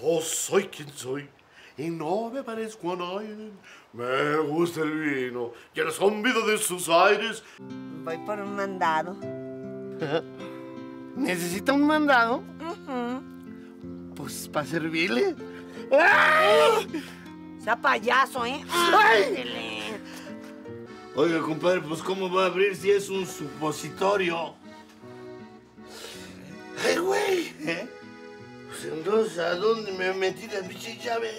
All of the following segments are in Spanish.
Yo soy quien soy y no me parezco a nadie. Me gusta el vino y el zumbido de sus aires. Voy por un mandado. ¿Necesita un mandado? Pues para servirle. Sea payaso, ¿eh? ¡Ay! Oiga, compadre, pues ¿cómo va a abrir si es un supositorio? ¡Ay, güey! Entonces, ¿a dónde me metí la pinche llave?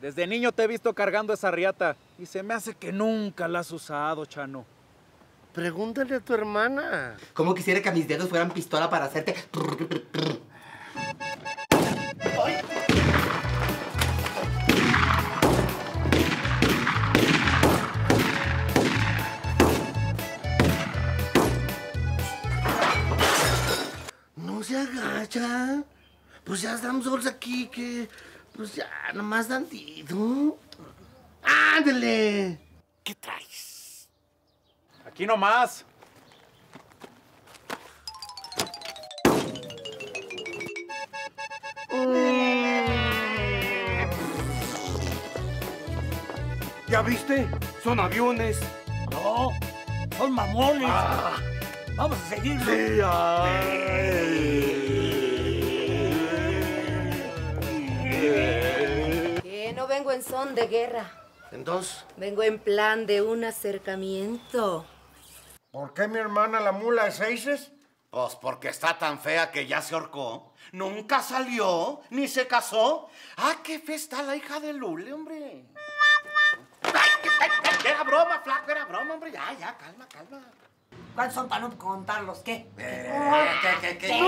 Desde niño te he visto cargando esa riata y se me hace que nunca la has usado, Chano. Pregúntale a tu hermana. ¿Cómo quisiera que mis dedos fueran pistola para hacerte... No se agacha. Pues ya estamos solos aquí, que... Pues ya, nomás tantito. ¡Ándale! ¿Qué traes? Aquí nomás. ¿Ya viste? Son aviones. No, son mamones. Vamos a seguirlo. Sí, ay. Vengo en son de guerra. Entonces, Vengo en plan de un acercamiento. ¿Por qué mi hermana la mula de seises? Pues porque está tan fea que ya se ahorcó. Nunca salió, ni se casó. Ah, qué fe está la hija de Lule, hombre. Era broma, flaco, era broma, hombre. Ya, ya, calma, calma. ¿Cuántos son para no contarlos? ¿Qué? Eh, ¿qué, qué, qué?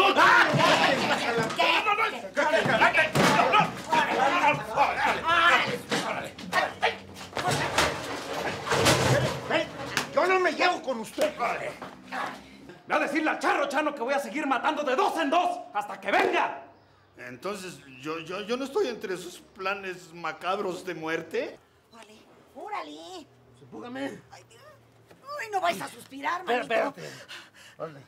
Yo no me llevo con usted. Ve a decirle al charro, Chano, que voy a seguir matando de dos en dos hasta que venga. entonces yo, yo, yo no estoy entre esos planes macabros de muerte. Órale, órale. Supúgame. Ay. Uy, no vais a suspirar, manito. espérate. Órale.